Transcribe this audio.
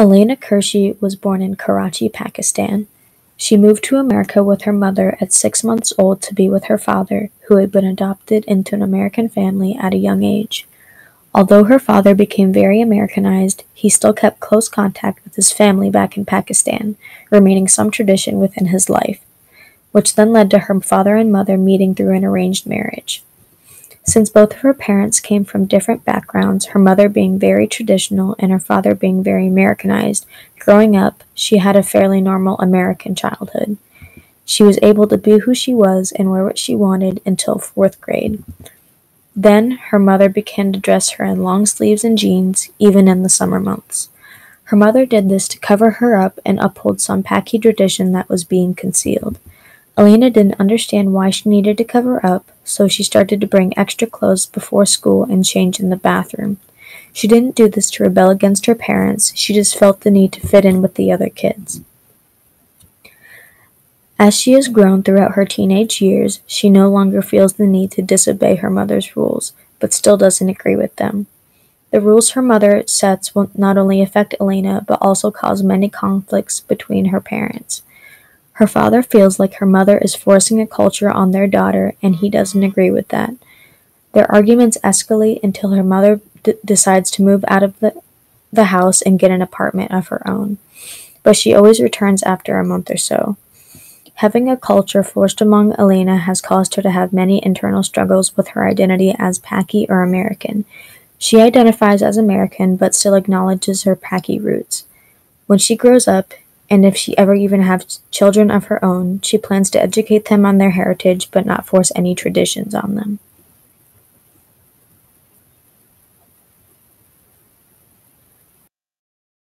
Alaina Qurshi was born in Karachi, Pakistan. She moved to America with her mother at six months old to be with her father, who had been adopted into an American family at a young age. Although her father became very Americanized, he still kept close contact with his family back in Pakistan, remaining some tradition within his life, which then led to her father and mother meeting through an arranged marriage. Since both of her parents came from different backgrounds, her mother being very traditional and her father being very Americanized, growing up, she had a fairly normal American childhood. She was able to be who she was and wear what she wanted until fourth grade. Then, her mother began to dress her in long sleeves and jeans, even in the summer months. Her mother did this to cover her up and uphold some Paki tradition that was being concealed. Alaina didn't understand why she needed to cover up, so she started to bring extra clothes before school and change in the bathroom. She didn't do this to rebel against her parents, she just felt the need to fit in with the other kids. As she has grown throughout her teenage years, she no longer feels the need to disobey her mother's rules, but still doesn't agree with them. The rules her mother sets will not only affect Alaina, but also cause many conflicts between her parents. Her father feels like her mother is forcing a culture on their daughter, and he doesn't agree with that. Their arguments escalate until her mother d- decides to move out of the, the house and get an apartment of her own. But she always returns after a month or so. Having a culture forced among Alaina has caused her to have many internal struggles with her identity as Paki or American. She identifies as American but still acknowledges her Paki roots. When she grows up, and if she ever even has children of her own, she plans to educate them on their heritage but not force any traditions on them.